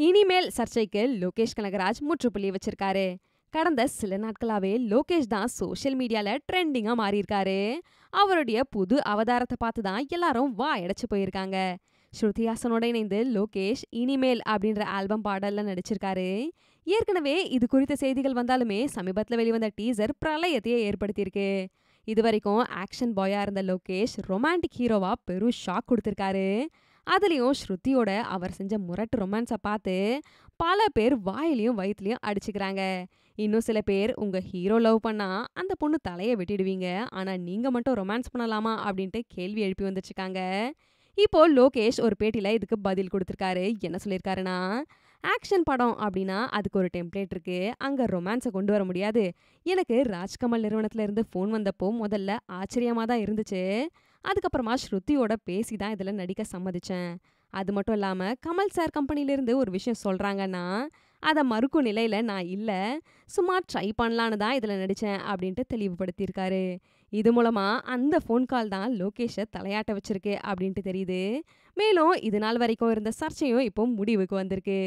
இனிமேல் சர்ச்சைக்கு லோகேஷ் கனகராஜ் முற்றுப்புள்ளி வச்சிருக்காரு. கடந்த சில நாட்களாவே லோகேஷ் தான் சோஷியல் மீடியால ட்ரெண்டிங்காக மாறியிருக்காரு. அவருடைய புது அவதாரத்தை பார்த்து தான் எல்லாரும் வாயடைச்சு போயிருக்காங்க. ஸ்ருதிஹாசனோட இணைந்து லோகேஷ் இனிமேல் அப்படின்ற ஆல்பம் பாடலில் நடிச்சிருக்காரு. ஏற்கனவே இது குறித்த செய்திகள் வந்தாலுமே சமீபத்தில் வெளிவந்த டீசர் பிரளயத்தையே ஏற்படுத்தியிருக்கு. இது வரைக்கும் ஆக்ஷன் பாயா இருந்த லோகேஷ் ரொமான்டிக் ஹீரோவா பெரும் ஷாக் கொடுத்துருக்காரு. அதுலயும் ஸ்ருதியோட அவர் செஞ்ச முரட்டு ரொமான்ஸை பார்த்து பல பேர் வாயிலையும் வயிற்றுலையும் அடிச்சுக்கிறாங்க. இன்னும் சில பேர் உங்க ஹீரோ லவ் பண்ணா அந்த பொண்ணு தலையை வெட்டிடுவீங்க. ஆனா நீங்க மட்டும் ரொமான்ஸ் பண்ணலாமா அப்படின்ட்டு கேள்வி எழுப்பி வந்துச்சுக்காங்க. இப்போ லோகேஷ் ஒரு பேட்டியில் இதுக்கு பதில் கொடுத்துருக்காரு. என்ன சொல்லியிருக்காருன்னா ஆக்ஷன் படம் அப்படின்னா அதுக்கு ஒரு டெம்ப்ளேட் இருக்கு. அங்க ரொமான்ஸை கொண்டு வர முடியாது. எனக்கு ராஜ்கமல் நிறுவனத்துல இருந்து ஃபோன் வந்தப்போ முதல்ல ஆச்சரியமா தான் இருந்துச்சு. அதுக்கப்புறமா ஸ்ருதியோட பேசி தான் இதுல நடிக்க சம்மதிச்சேன். அது மட்டும் இல்லாம கமல் சார் கம்பெனிலேருந்து ஒரு விஷயம் சொல்றாங்கன்னா அதை மறுக்கும் நிலையில நான் இல்ல சும்மா ட்ரை பண்ணலான்னு தான் இதுல நடிச்சேன் அப்படின்ட்டு தெளிவுபடுத்தியிருக்காரு. இது மூலமா அந்த ஃபோன் கால் தான் லோகேஷை தலையாட்ட வச்சிருக்கு அப்படின்ட்டு தெரியுது. மேலும் இது நாள் வரைக்கும் இருந்த சர்ச்சையும் இப்போ முடிவுக்கு வந்திருக்கு.